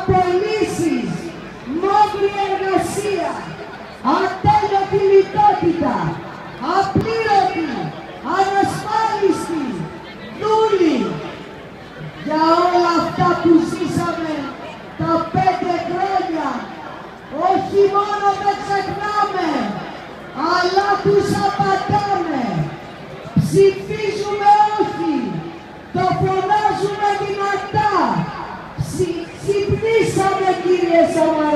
απολύσεις, μαύρη εργασία, ατέλειωτη λιτότητα, απλήρωτη, ανασφάλιστη, δούλη. Για όλα αυτά που ζήσαμε τα πέντε χρόνια, όχι μόνο δεν ξεχνάμε, αλλά τους απατάμε. Ψηφίσαμε Yes.